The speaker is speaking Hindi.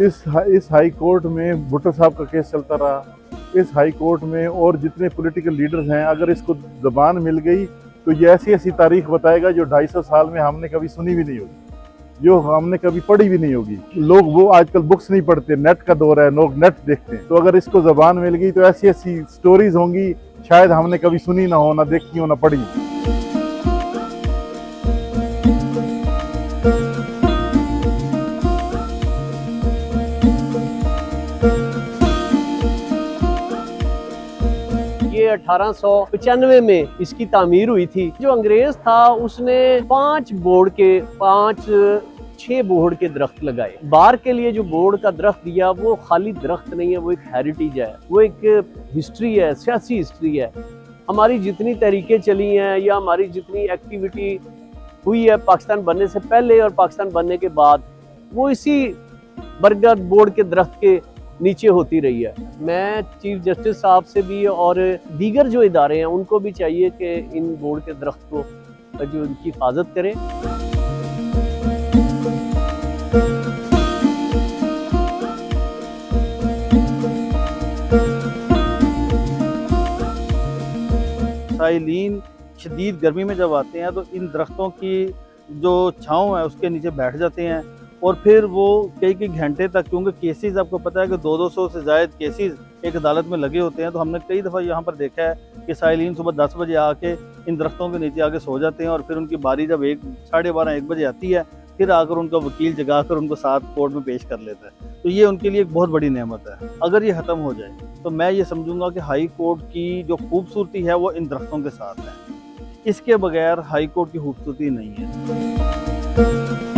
इस हा, इस हाई कोर्ट में भुट्टो साहब का केस चलता रहा। इस हाई कोर्ट में और जितने पॉलिटिकल लीडर्स हैं अगर इसको जबान मिल गई तो ये ऐसी ऐसी तारीख बताएगा जो 250 साल में हमने कभी सुनी भी नहीं होगी जो हमने कभी पढ़ी भी नहीं होगी। लोग वो आजकल बुक्स नहीं पढ़ते नेट का दौर है लोग नेट देखते हैं। तो अगर इसको जबान मिल गई तो ऐसी ऐसी स्टोरीज होंगी शायद हमने कभी सुनी ना हो ना देखी हो ना पढ़ी अठारह में इसकी तामीर हुई थी। जो अंग्रेज़ था, उसने पाँच बोर्ड के, पाँच, छह बोर्ड के दरख्त लगाए। बार के लिए जो बोर्ड का दरख्त दिया, वो खाली दरख्त नहीं है, वो एक हेरिटेज है। वो एक हिस्ट्री है, सियासी हिस्ट्री है। हमारी जितनी तरीके चली हैं या हमारी जितनी एक्टिविटी हुई है पाकिस्तान बनने से पहले और पाकिस्तान बनने के बाद, वो इसी बरगद बोर्ड के दरख्त के नीचे होती रही है। मैं चीफ जस्टिस साहब से भी और दीगर जो इदारे हैं, उनको भी चाहिए कि इन बोर्ड के दरख्त को जो इनकी हिफाजत करें। साइलिन शदीद गर्मी में जब आते हैं तो इन दरख्तों की जो छाँव है, उसके नीचे बैठ जाते हैं। और फिर वो कई कई घंटे तक, क्योंकि केसेस आपको पता है कि दो दो सौ से ज़ायद केसेस एक अदालत में लगे होते हैं तो हमने कई दफ़ा यहाँ पर देखा है कि साइलिन सुबह दस बजे आके इन दरख्तों के नीचे आके सो जाते हैं, और फिर उनकी बारी जब एक, साढ़े बारह, एक बजे आती है फिर आकर उनका वकील जगाकर उनको साथ कोर्ट में पेश कर लेता है। तो ये उनके लिए एक बहुत बड़ी नेमत है। अगर ये ख़त्म हो जाए तो मैं ये समझूँगा कि हाई कोर्ट की जो खूबसूरती है, वो इन दरख्तों के साथ है। इसके बगैर हाई कोर्ट की खूबसूरती नहीं है।